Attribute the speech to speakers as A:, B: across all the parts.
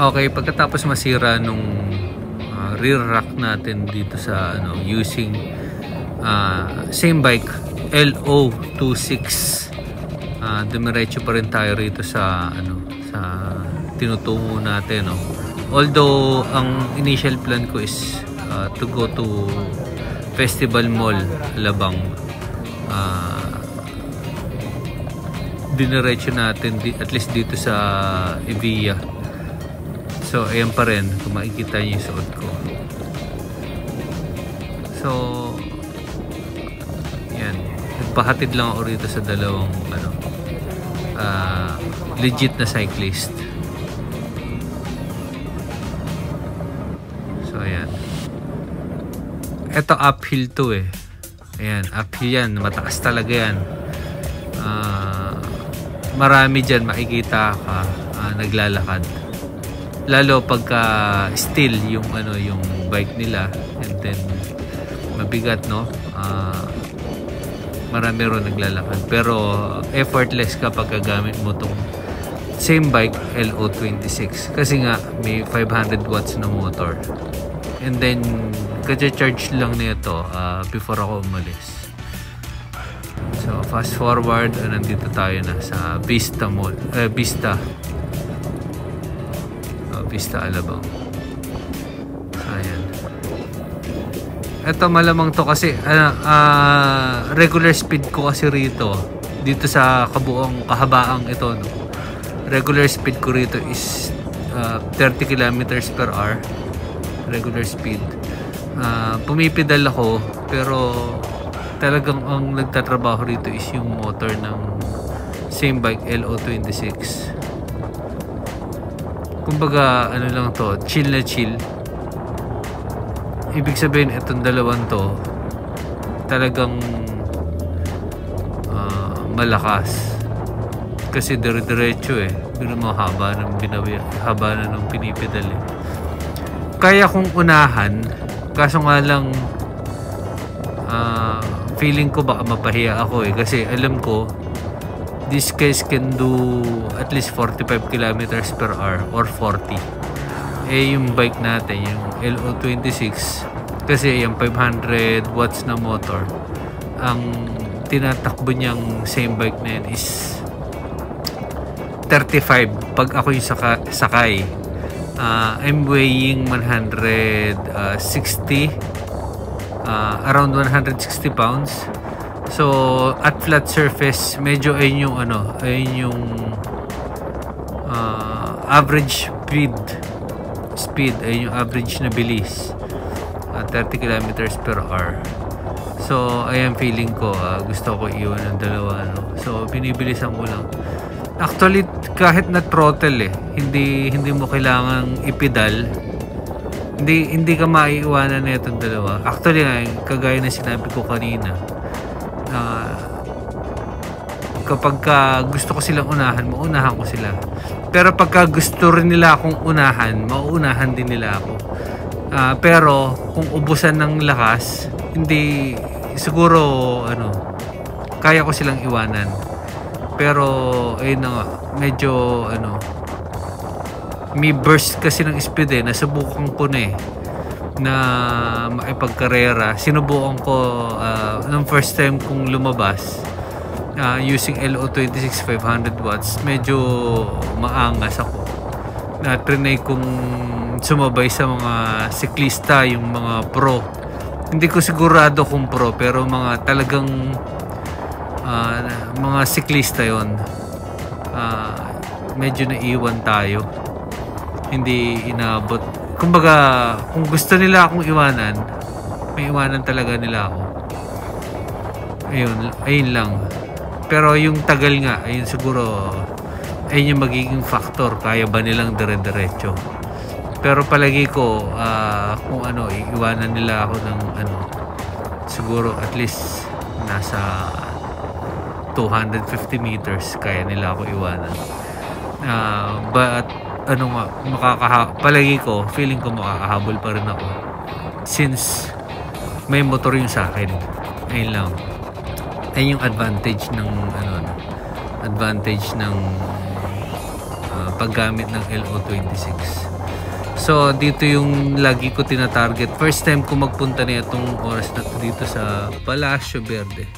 A: Okay, pagkatapos masira nung uh, rear rack natin dito sa ano using uh, same bike LO26 uh, dumiretso pa rin tayo rito sa ano sa tinutungo natin no. Although ang initial plan ko is uh, to go to Festival Mall Labang. Uh, diniretso natin di, at least dito sa Evia So, ayan pa rin. Kung makikita niyo yung suot ko. So, yan. Nagpahatid lang ako rito sa dalawang ano, uh, legit na cyclist. So, ayan. Ito uphill to eh. Ayan, uphill yan. Mataas talaga yan. Uh, marami dyan makikita ka uh, naglalakad lalo pagka still yung ano yung bike nila. And then mabigat no? Uh, marami ron naglalakad. Pero effortless kapag gagamit mo tong same bike LO26 kasi nga may 500 watts na motor. And then kacha-charge lang nito uh, before ako umalis. So fast forward uh, nandito tayo na sa Vista Mall uh, Vista Vista Alabang. Ayan. Ito malamang to kasi uh, uh, regular speed ko kasi rito dito sa kabuong kahabaang ito no. Regular speed ko rito is uh, 30 kilometers per hour. Regular speed. Uh, pumipidal ako pero talagang ang nagtatrabaho rito is yung motor ng same bike LO26 kumbaga ano lang to chill na chill. Ibig sabihin itong dalawang to talagang uh, malakas. Kasi dire-diretso eh. Pero mo haba ng binawi haba na ng pinipedal eh. Kaya kong unahan kaso nga lang uh, feeling ko baka mapahiya ako eh. Kasi alam ko these guys can do at least 45 kilometers per hour or 40 eh yung bike natin yung LO26 kasi yung 500 watts na motor ang tinatakbo niyang same bike na yan is 35 pag ako yung saka, sakay uh, I'm weighing 160 uh, around 160 pounds So, at flat surface, medyo ayun yung ano, ayun yung uh, average speed. Speed, ayun yung average na bilis. Uh, 30 kilometers per hour. So, ayan feeling ko, uh, gusto ko iwan ng dalawa. Ano. So, binibilisan ko lang. Actually, kahit na throttle eh, hindi hindi mo kailangang ipedal. Hindi hindi ka maiiwanan na itong dalawa. Actually, kagaya na sinabi ko kanina, uh, kapag ka gusto ko silang unahan, maunahan ko sila. Pero pagka gusto rin nila akong unahan, mauunahan din nila ako. Uh, pero kung ubusan ng lakas, hindi siguro ano, kaya ko silang iwanan. Pero ayun na nga, medyo ano, may burst kasi ng speed eh, nasubukan ko na eh na makipagkarera. Sinubukan ko uh, nung first time kong lumabas uh, using LO26 500 watts. Medyo maangas ako. Na trinay kong sumabay sa mga siklista, yung mga pro. Hindi ko sigurado kung pro pero mga talagang uh, mga siklista yon uh, medyo naiwan tayo hindi inabot kumbaga, kung gusto nila akong iwanan, may iwanan talaga nila ako. Ayun, ayun lang. Pero yung tagal nga, ayun siguro, ayun yung magiging factor. Kaya ba nilang dire-diretso? Pero palagi ko, uh, kung ano, iiwanan nila ako ng ano, siguro at least nasa 250 meters kaya nila ako iwanan. Uh, but ano nga, makakaha, palagi ko, feeling ko makakahabol pa rin ako. Since may motor yung sa akin. Ayun lang. Ayun yung advantage ng ano, advantage ng uh, paggamit ng LO26. So, dito yung lagi ko tinatarget. First time ko magpunta na itong oras na to dito sa Palacio Verde.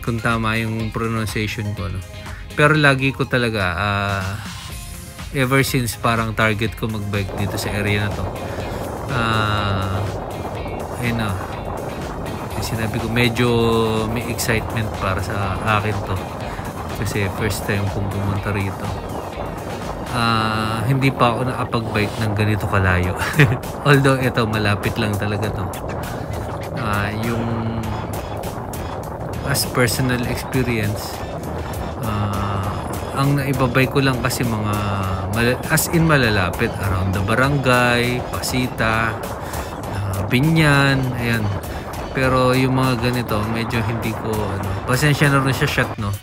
A: Kung tama yung pronunciation ko, no? Pero lagi ko talaga, uh, ever since parang target ko magbike dito sa area na to. Uh, ayun na. Sinabi ko, medyo may excitement para sa akin to. Kasi first time kong pumunta rito uh, hindi pa ako nakapag-bike ng ganito kalayo. Although ito malapit lang talaga to. Uh, yung as personal experience uh, ang naibabay ko lang kasi mga as in malalapit around the barangay, Pasita, uh, Binyan, ayan. Pero yung mga ganito, medyo hindi ko ano, pasensya na rin siya shot no.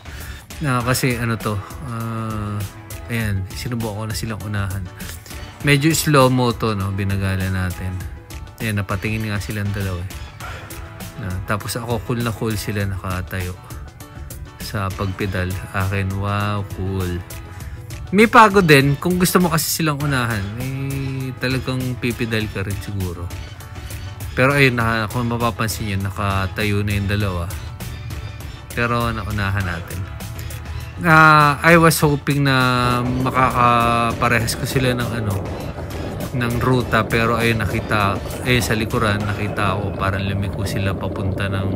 A: Uh, kasi ano to, uh, Ayan, sinubukan ko na silang unahan. Medyo slow mo to, no? Binagala natin. Ayan, napatingin nga silang dalawa. Eh. Na, tapos ako, cool na cool sila nakatayo. Sa pagpedal. Akin, wow, cool. May pagod din. Kung gusto mo kasi silang unahan, eh, talagang pipedal ka rin siguro. Pero ayun, naka, kung mapapansin nyo, nakatayo na yung dalawa. Pero naunahan natin uh, I was hoping na makakaparehas ko sila ng ano ng ruta pero ay nakita eh sa likuran nakita ko parang lumiko sila papunta ng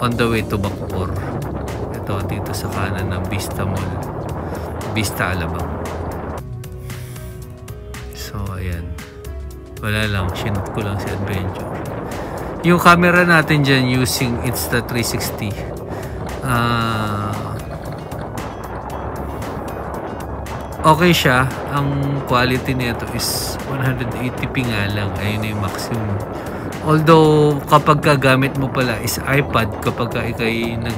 A: on the way to Bacor ito dito sa kanan ng Vista Mall Vista Alabang so ayan wala lang sinot ko lang si Adventure yung camera natin dyan using Insta360 ah uh, okay siya. Ang quality nito is 180p nga lang. Ayun yung maximum. Although, kapag gamit mo pala is iPad, kapag ka ikay nag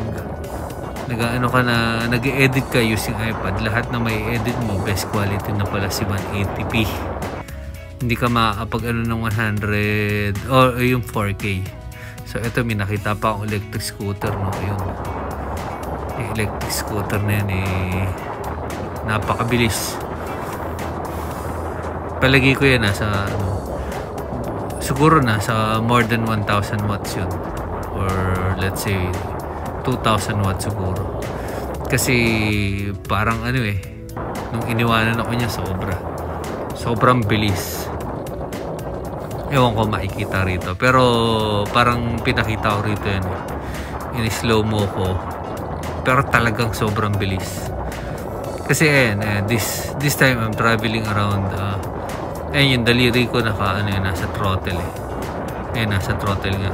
A: nag-ano ka na nag-edit ka using iPad, lahat na may edit mo, best quality na pala si 180p. Hindi ka makakapag ano ng 100 or yung 4K. So, ito may nakita pa akong electric scooter, no? Yun. Yung electric scooter na yan, eh, napakabilis palagi ko yan nasa ano, siguro na sa more than 1,000 watts yun or let's say 2,000 watts siguro. Kasi parang ano eh nung iniwanan ako niya sobra. Sobrang bilis. Ewan ko makikita rito. Pero parang pinakita ko rito yan eh. In slow mo ko. Pero talagang sobrang bilis. Kasi ayan, ayan this, this time I'm traveling around uh, ayan yung daliri ko naka ano yun, nasa throttle eh. Ayan nasa throttle nga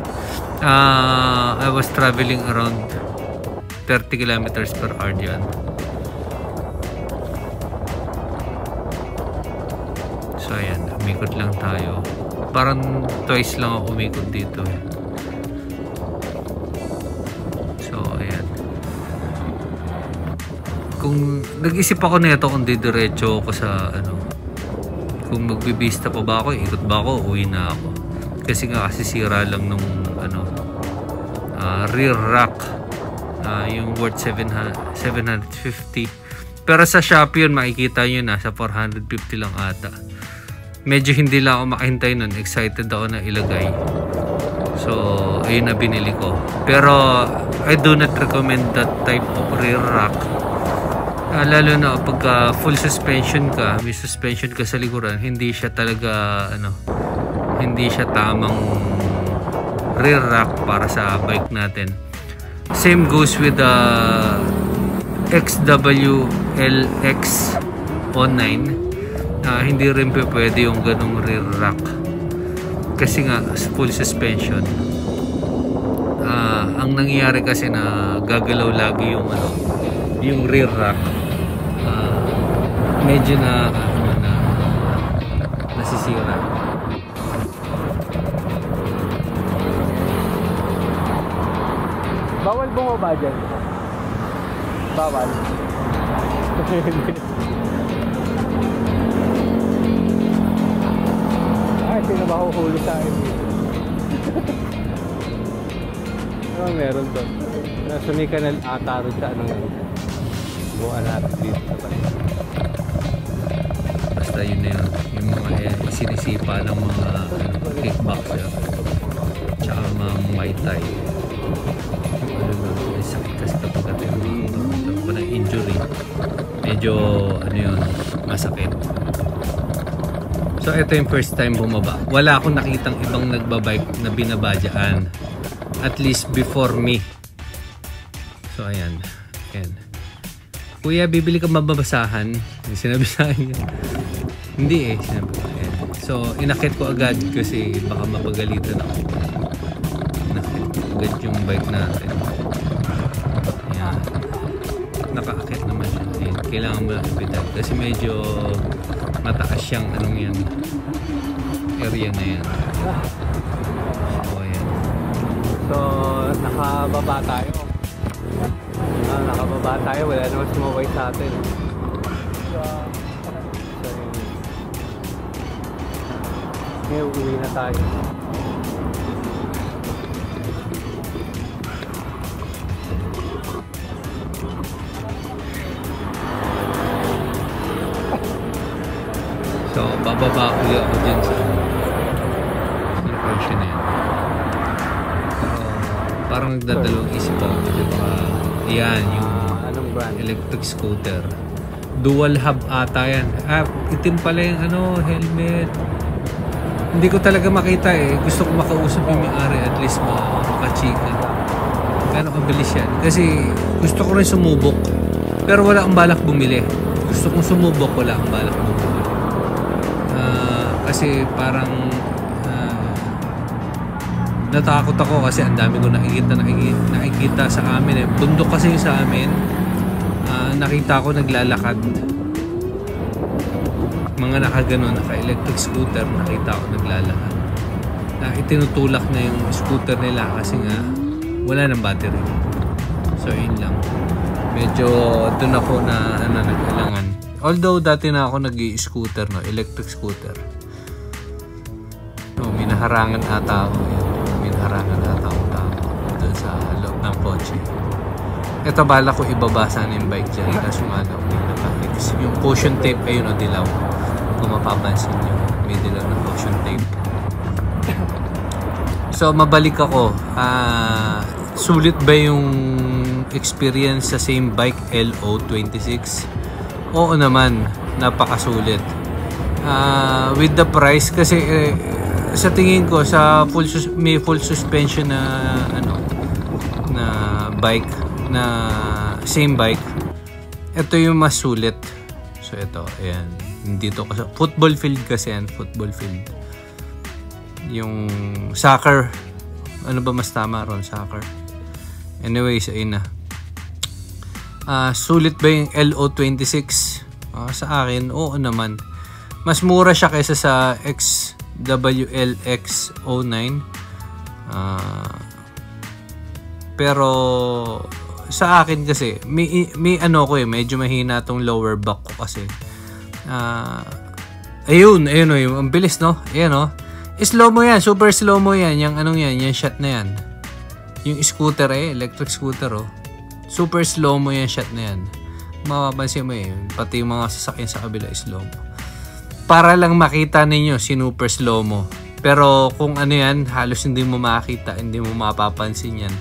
A: uh, I was traveling around 30 kilometers per hour dyan so ayan umikot lang tayo. Parang twice lang ako umikot dito eh. Kung nag-isip ako nito kung didiretso ako sa ano kung magbibista pa ba ako ikot ba ako uwi na ako. Kasi nga kasi sira lang nung uh, rear rack uh, yung worth 700, 750 pero sa Shopee yun makikita nyo nasa 450 lang ata. Medyo hindi lang ako makahintay nun excited ako na ilagay. So ayun na binili ko. Pero I do not recommend that type of rear rack uh, lalo na pag uh, full suspension ka may suspension ka sa likuran hindi siya talaga ano hindi siya tamang rear rack para sa bike natin. Same goes with the XWLX 09 uh, hindi rin pwede yung ganong rear rack kasi nga full suspension. Uh, ang nangyayari kasi na gagalaw lagi yung ano yung rear rack uh, medyo na ano na nasisira
B: Bawal bumaba dyan. Bawal. Ay, sino ba huhuli sa akin dito? Oh, ano meron doon? Nasa may kanal ata rin sa anong buwan natin dito sa
A: balik. Basta yun na yun. Yung mga eh, sinisipa ng mga ano, kickboxer. Tsaka mga Muay Thai sakit kasi kapag ka tinutulog ko ng injury medyo ano yun masakit. So ito yung first time bumaba. Wala akong nakitang ibang nagbabike na binabadyaan at least before me. So ayan. Ayan. Kuya bibili ka mababasahan? Sinabi sa akin. Hindi eh sinabi. Ko ayan. so inakit ko agad kasi baka mapagalitan ako. Agad yung bike natin nakaakit naman ayan. kailangan mo lang ipedal kasi medyo mataas siyang anong yan area na yan so ayan
B: So, nakababa tayo. Ah, nakababa tayo. Wala naman sumaway sa atin. So. Ngayon, uwi na tayo.
A: Bababa ulit ako dyan sa function na yan. Pero, parang nagdadalawang isip ako. Di ba? Yan, yung
B: anong brand?
A: electric scooter. Dual hub ata yan. Ah, itim pala yung ano, helmet. Hindi ko talaga makita eh. Gusto ko makausap yung may-ari at least ma- makachika. Pero kabilis yan. Kasi gusto ko rin sumubok. Pero wala akong balak bumili. Gusto kong sumubok, wala akong balak bumili. Ah, kasi parang ah, natakot ako kasi ang dami ko nakikita, nakikita, nakikita sa amin eh. Bundok kasi yung sa amin. Ah, nakita ko naglalakad. Mga nakaganon, naka-electric scooter, nakita ko naglalakad. Na itinutulak na yung scooter nila kasi nga wala ng battery. So yun lang. Medyo doon ako na ano, nag-alangan. Although dati na ako nag-scooter, no, electric scooter. Naharangan ata ako. May naharangan ata ako tao doon sa loob ng kotse. Ito bala ko ibabasa na yung bike dyan. Kaso nga daw, may naka-ex. Yung caution tape, ayun o, dilaw. Kung mapapansin nyo, may dilaw na caution tape. So, mabalik ako. Ah, sulit ba yung experience sa same bike LO26? Oo naman, napakasulit. Ah, with the price kasi eh, sa tingin ko sa full sus- may full suspension na ano na bike na same bike. Ito yung mas sulit. So ito, ayan. Dito kasi football field kasi yan, football field. Yung soccer. Ano ba mas tama ron, soccer? Anyways, ayun na. Ah, sulit ba yung LO26? Ah, sa akin, oo naman. Mas mura siya kaysa sa XWLX09. Ah, pero sa akin kasi may, may ano ko eh medyo mahina tong lower back ko kasi. Ah, ayun, ayun oh, yung ang bilis no. Ayan oh. Slow mo yan, super slow mo yan. Yung anong yan, yung shot na yan. Yung scooter eh, electric scooter oh. Super slow mo yan shot na yan. Mapapansin mo eh, pati yung mga sasakyan sa kabila slow mo. Para lang makita ninyo super slow mo. Pero kung ano yan, halos hindi mo makita, hindi mo mapapansin yan.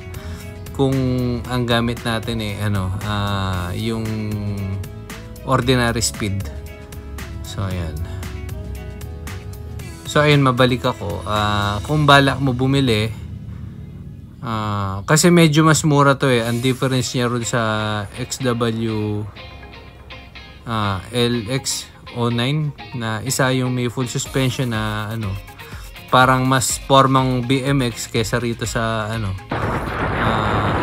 A: Kung ang gamit natin eh, ano, ah, yung ordinary speed. So, ayan. So, ayun, mabalik ako. Ah, kung balak mo bumili, ah, kasi medyo mas mura to eh. Ang difference niya ron sa XW ah, LX09 na isa yung may full suspension na ano, parang mas formang BMX kaysa rito sa ano, ah,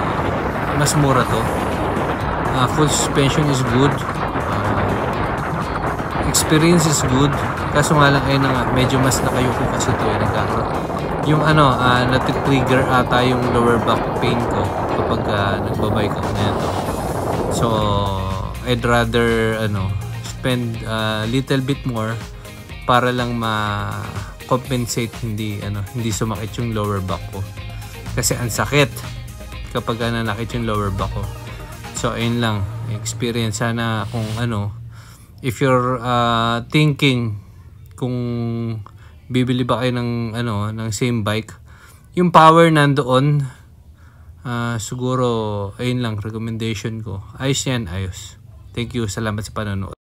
A: mas mura to. Ah, full suspension is good. Ah, experience is good. Kaso nga lang, na nga, medyo mas nakayuko kasi ito eh, nagkakaroon. Yung ano, uh, nati-trigger ata yung lower back pain ko kapag uh, nagbabike ako na ito. So, I'd rather, ano, spend a little bit more para lang ma-compensate hindi, ano, hindi sumakit yung lower back ko. Kasi ang sakit kapag uh, nanakit yung lower back ko. So, ayun lang. Experience sana kung ano, if you're uh, thinking kung bibili ba kayo ng ano ng same bike yung power nandoon ah, siguro ayun lang recommendation ko ayos yan ayos thank you salamat sa panonood